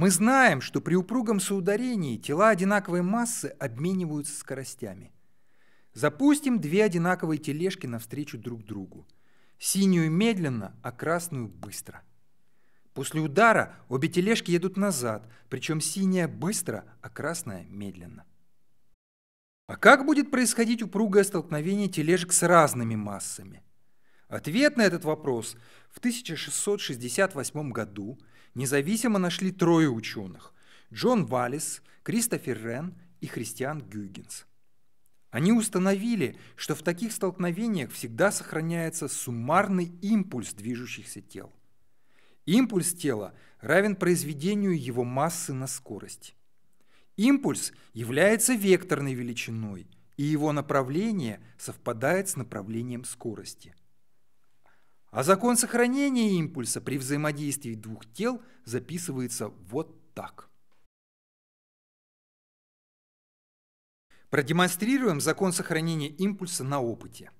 Мы знаем, что при упругом соударении тела одинаковой массы обмениваются скоростями. Запустим две одинаковые тележки навстречу друг другу. Синюю медленно, а красную быстро. После удара обе тележки едут назад, причем синяя быстро, а красная медленно. А как будет происходить упругое столкновение тележек с разными массами? Ответ на этот вопрос в 1668 году независимо нашли трое ученых – Джон Валлис, Кристофер Рен и Христиан Гюйгенс. Они установили, что в таких столкновениях всегда сохраняется суммарный импульс движущихся тел. Импульс тела равен произведению его массы на скорость. Импульс является векторной величиной, и его направление совпадает с направлением скорости. А закон сохранения импульса при взаимодействии двух тел записывается вот так. Продемонстрируем закон сохранения импульса на опыте.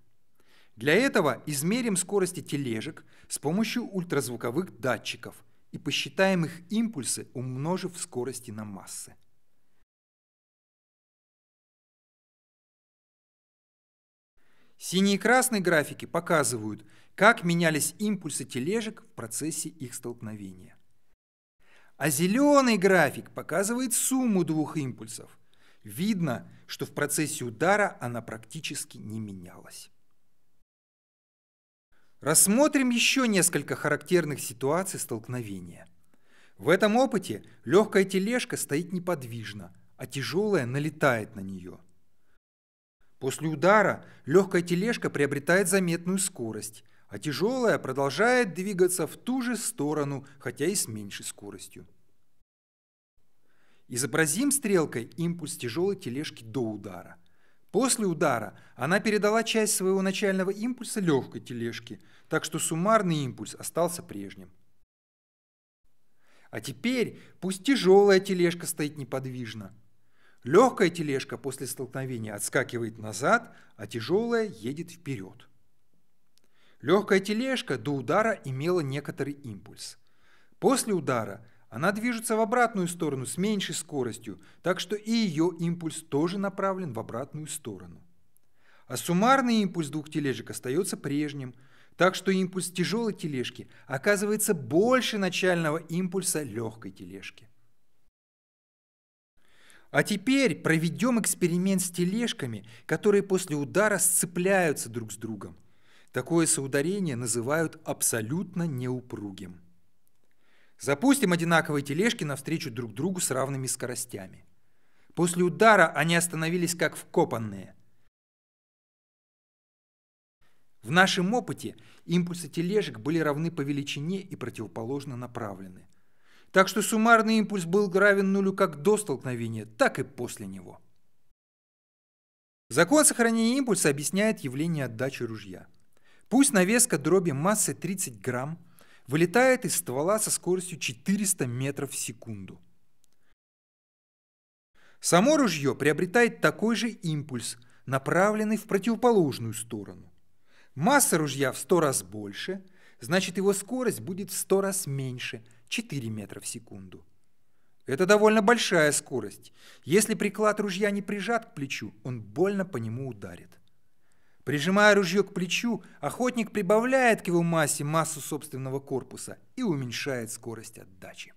Для этого измерим скорости тележек с помощью ультразвуковых датчиков и посчитаем их импульсы, умножив скорости на массы. Синий и красный графики показывают, как менялись импульсы тележек в процессе их столкновения. А зеленый график показывает сумму двух импульсов. Видно, что в процессе удара она практически не менялась. Рассмотрим еще несколько характерных ситуаций столкновения. В этом опыте легкая тележка стоит неподвижно, а тяжелая налетает на нее – После удара легкая тележка приобретает заметную скорость, а тяжелая продолжает двигаться в ту же сторону, хотя и с меньшей скоростью. Изобразим стрелкой импульс тяжелой тележки до удара. После удара она передала часть своего начального импульса легкой тележке, так что суммарный импульс остался прежним. А теперь пусть тяжелая тележка стоит неподвижно – Легкая тележка после столкновения отскакивает назад, а тяжелая едет вперед. Легкая тележка до удара имела некоторый импульс. После удара она движется в обратную сторону с меньшей скоростью, так что и ее импульс тоже направлен в обратную сторону. А суммарный импульс двух тележек остается прежним, так что импульс тяжелой тележки оказывается больше начального импульса легкой тележки. А теперь проведем эксперимент с тележками, которые после удара сцепляются друг с другом. Такое соударение называют абсолютно неупругим. Запустим одинаковые тележки навстречу друг другу с равными скоростями. После удара они остановились как вкопанные. В нашем опыте импульсы тележек были равны по величине и противоположно направлены – так что суммарный импульс был равен нулю как до столкновения, так и после него. Закон сохранения импульса объясняет явление отдачи ружья. Пусть навеска дроби массой 30 грамм вылетает из ствола со скоростью 400 метров в секунду. Само ружье приобретает такой же импульс, направленный в противоположную сторону. Масса ружья в 100 раз больше, значит его скорость будет в 100 раз меньше – 4 метра в секунду. Это довольно большая скорость. Если приклад ружья не прижат к плечу, он больно по нему ударит. Прижимая ружье к плечу, охотник прибавляет к его массе массу собственного корпуса и уменьшает скорость отдачи.